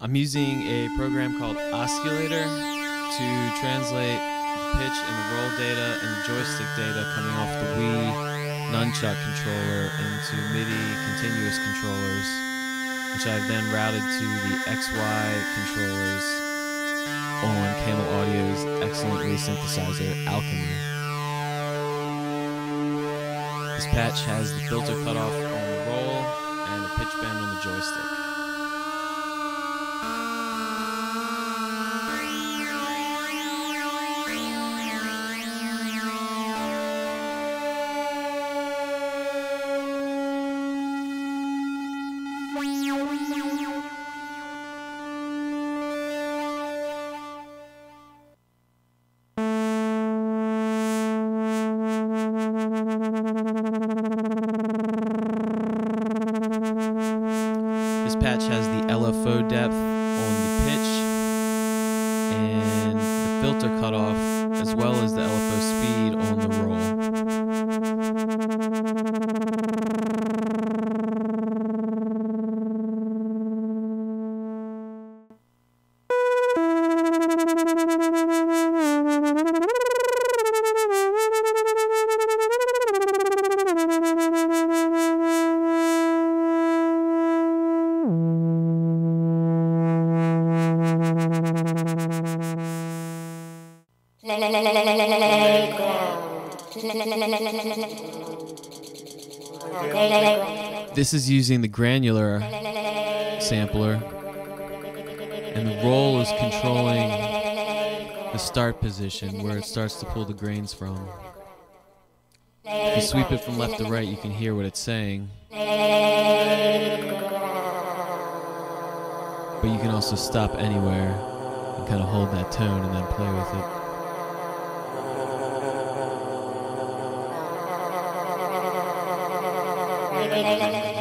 I'm using a program called Osculator to translate pitch and roll data and joystick data coming off the Wii nunchuck controller into MIDI continuous controllers, which I've then routed to the XY controllers on Camel Audio's excellent synthesizer Alchemy. This patch has the filter cutoff on the roll and the pitch bend on the joystick. This has the LFO depth on the pitch and the filter cutoff as well as the LFO speed on the roll. This is using the granular sampler and the roll is controlling the start position where it starts to pull the grains from. If you sweep it from left to right, you can hear what it's saying. But you can also stop anywhere and kind of hold that tone and then play with it. playground.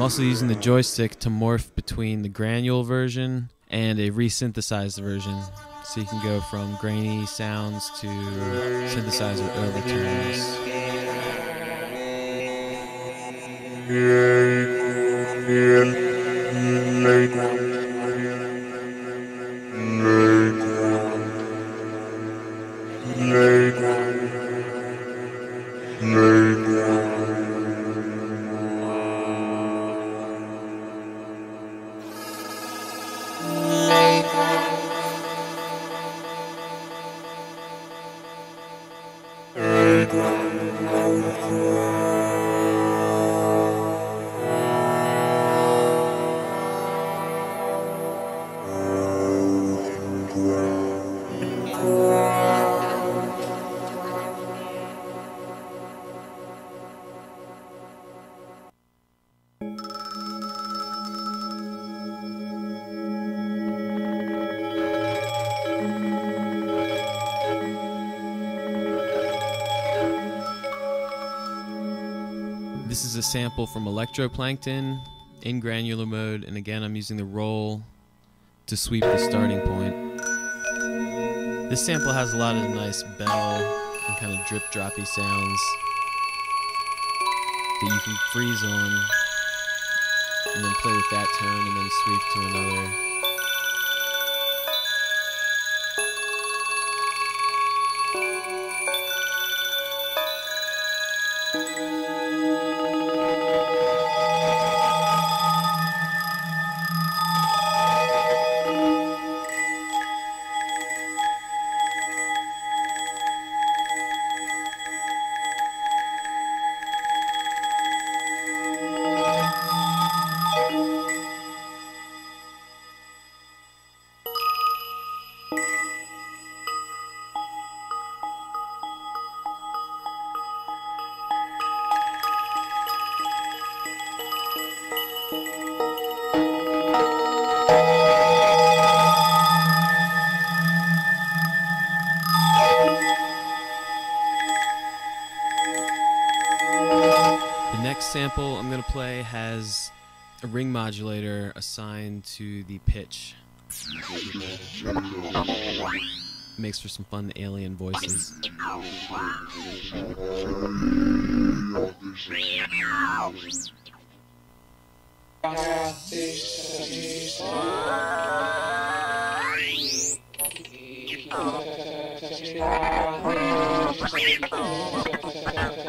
I'm also using the joystick to morph between the granule version and a resynthesized version. So you can go from grainy sounds to synthesizer overtones. Música This is a sample from Electroplankton in granular mode, and again, I'm using the roll to sweep the starting point. This sample has a lot of nice bell and kind of drip droppy sounds that you can freeze on and then play with that tone and then sweep to another. Going to play has a ring modulator assigned to the pitch. Makes for some fun alien voices.